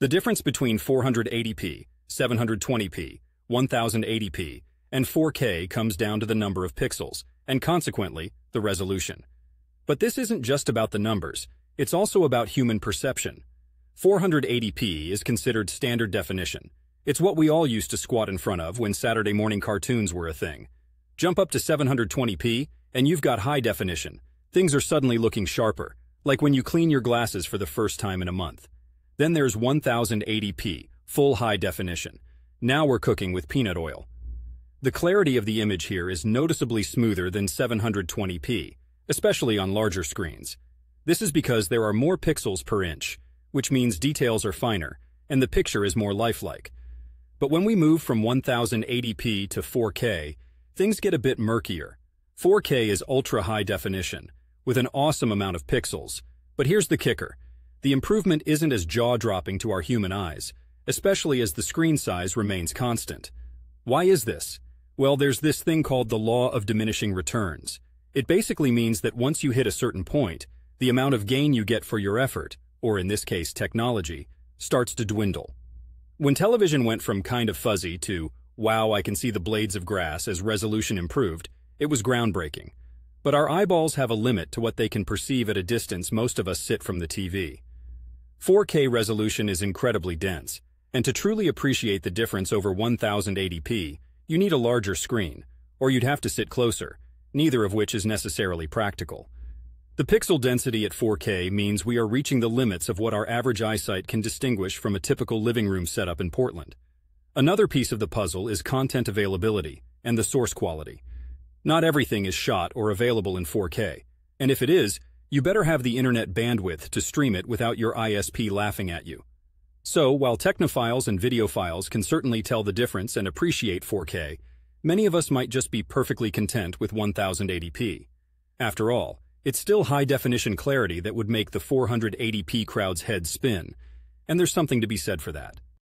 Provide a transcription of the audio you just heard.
The difference between 480p, 720p, 1080p, and 4K comes down to the number of pixels, and consequently, the resolution. But this isn't just about the numbers, it's also about human perception. 480p is considered standard definition. It's what we all used to squat in front of when Saturday morning cartoons were a thing. Jump up to 720p, and you've got high definition. Things are suddenly looking sharper, like when you clean your glasses for the first time in a month. Then there's 1080p, full high definition. Now we're cooking with peanut oil. The clarity of the image here is noticeably smoother than 720p, especially on larger screens. This is because there are more pixels per inch, which means details are finer, and the picture is more lifelike. But when we move from 1080p to 4K, things get a bit murkier. 4K is ultra-high definition, with an awesome amount of pixels. But here's the kicker. The improvement isn't as jaw-dropping to our human eyes, especially as the screen size remains constant. Why is this? Well, there's this thing called the law of diminishing returns. It basically means that once you hit a certain point, the amount of gain you get for your effort, or in this case technology, starts to dwindle. When television went from kind of fuzzy to, wow, I can see the blades of grass as resolution improved, it was groundbreaking. But our eyeballs have a limit to what they can perceive at a distance most of us sit from the TV. 4K resolution is incredibly dense, and to truly appreciate the difference over 1080p, you need a larger screen, or you'd have to sit closer, neither of which is necessarily practical. The pixel density at 4K means we are reaching the limits of what our average eyesight can distinguish from a typical living room setup in Portland. Another piece of the puzzle is content availability and the source quality. Not everything is shot or available in 4K, and if it is, you better have the internet bandwidth to stream it without your ISP laughing at you. So, while technophiles and videophiles can certainly tell the difference and appreciate 4K, many of us might just be perfectly content with 1080p. After all, it's still high-definition clarity that would make the 480p crowd's head spin, and there's something to be said for that.